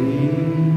Deep.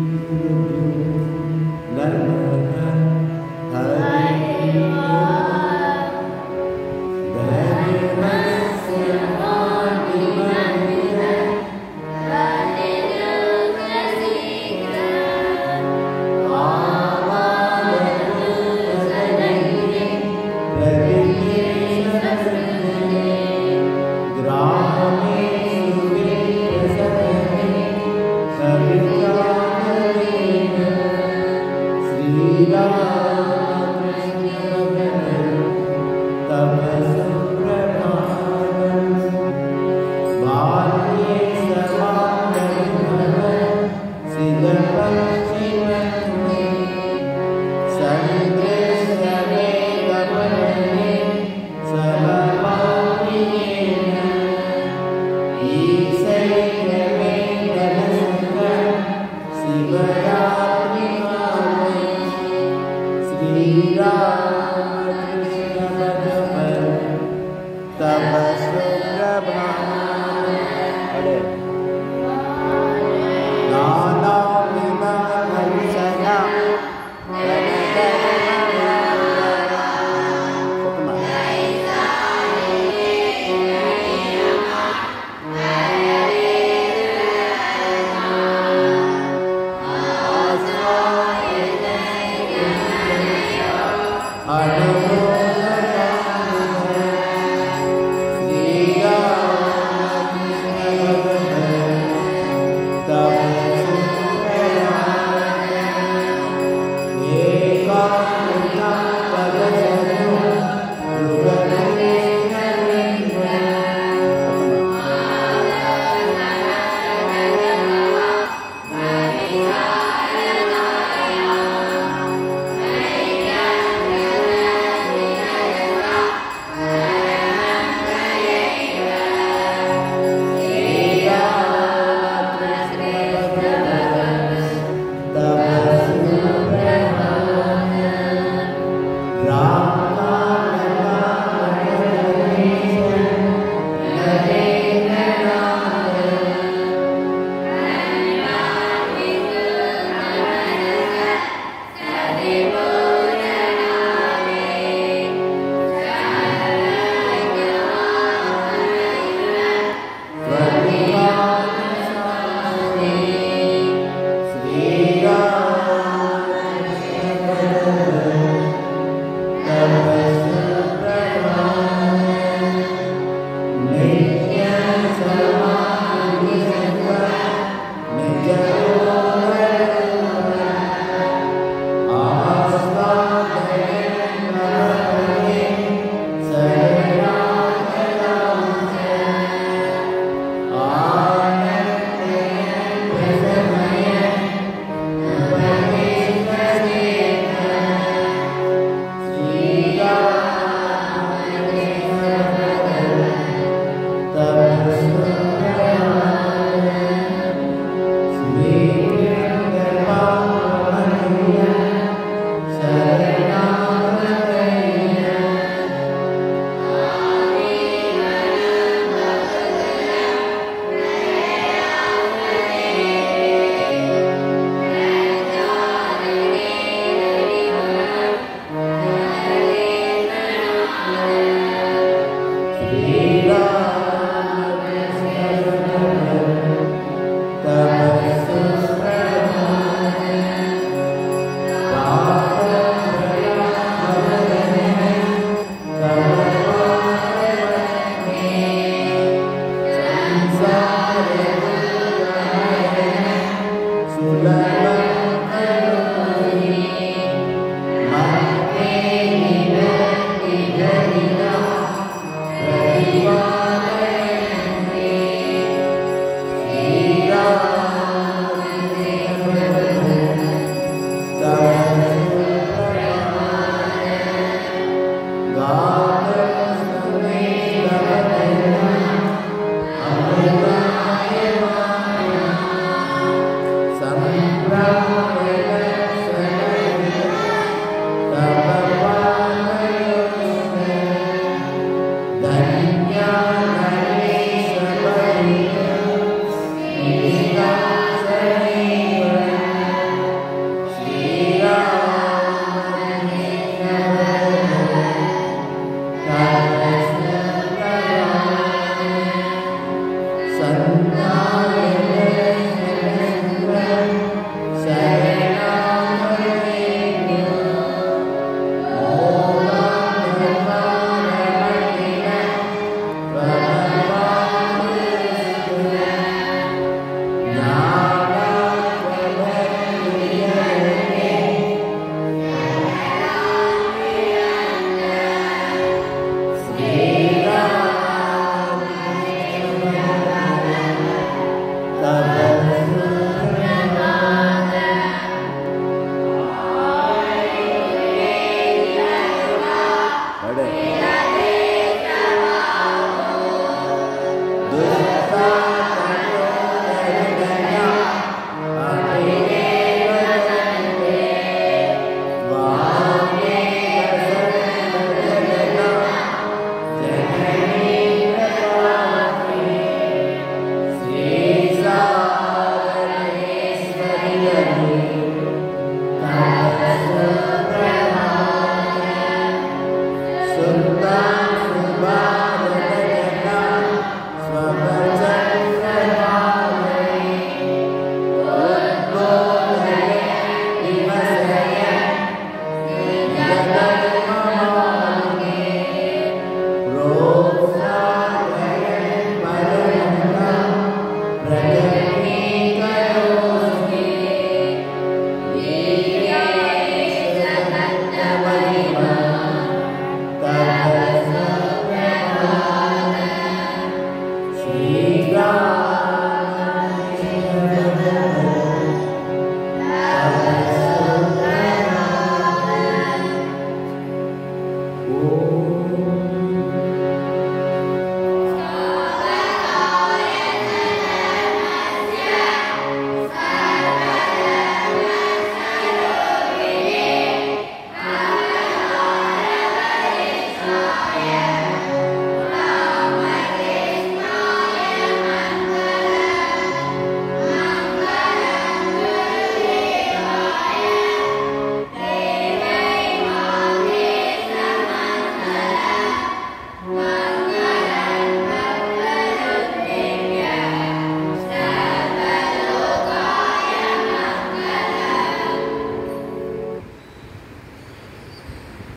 Oh.